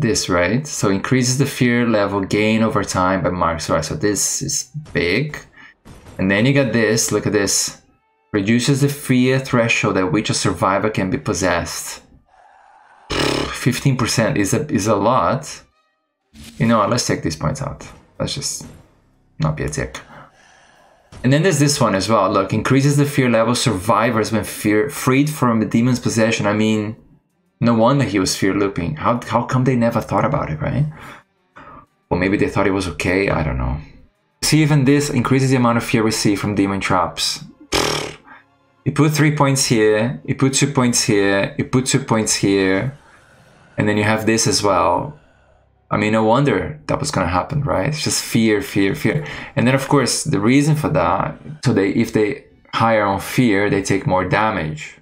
this, right? So increases the fear level gain over time by marks. Right, so this is big. And then you got this, look at this. Reduces the fear threshold at which a survivor can be possessed. 15% is a, is a lot. You know what, let's take these points out. Let's just not be a tick. And then there's this one as well. Look, increases the fear level survivors when fear freed from the demon's possession. I mean, no wonder he was fear looping. How how come they never thought about it, right? Well, maybe they thought it was okay. I don't know. See, even this increases the amount of fear we see from demon traps. You put three points here. You put two points here. You put two points here, and then you have this as well. I mean, no wonder that was going to happen, right? It's just fear, fear, fear. And then, of course, the reason for that, so they, if they hire on fear, they take more damage.